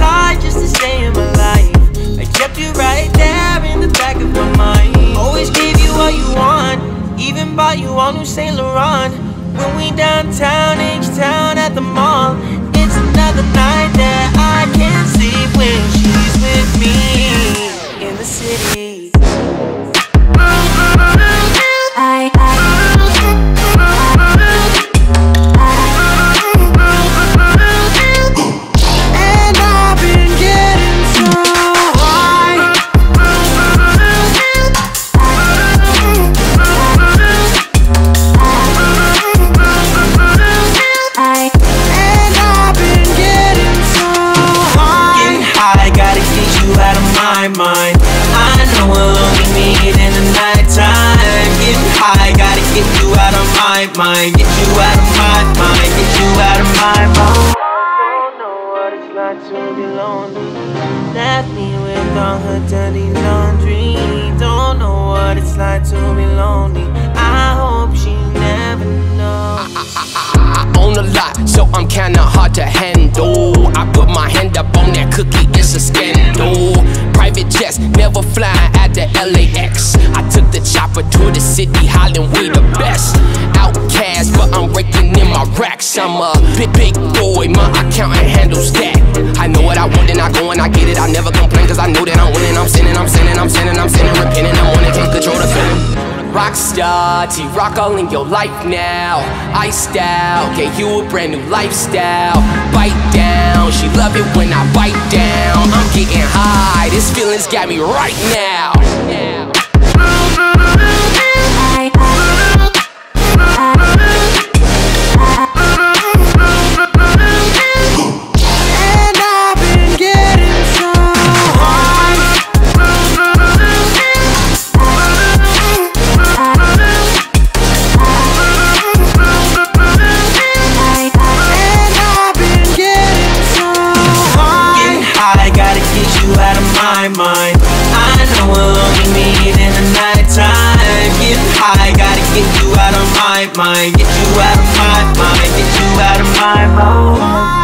side just to stay in my life. I kept you right there in the back of my mind. Always gave you what you want, even bought you all new Saint Laurent. When we downtown, H-Town at the mall, my mind. I know we'll only meet in the nighttime. Getting high, gotta get you out of my mind. Get you out of my mind. Get you out of my mind. Don't know what it's like to be lonely. Left me with all her dirty laundry. Don't know what it's like to be lonely. I hope she never knows. I own a lot, so I'm kinda hard to handle. I put my hand up on that cookie, it's a scandal. Private jets, never flying at the LAX. I took the chopper to the city, hollering we the best. Outcast, but I'm raking in my racks. I'm a big, big boy, my accountant handles that. I know what I want and I go and I get it. I never complain cause I know that I'm winning. I'm sinning, I'm sinning, I'm sinning, I'm sinning, repenting. I'm on it, can't control the feeling. Rockstar, T-Roc all in your life now. Iced out, gave you a brand new lifestyle. Bite high, gotta get you out of my mind. I know we'll only meet in the nighttime. Getting high, gotta get you out of my mind. Get you out of my mind. Get you out of my mind.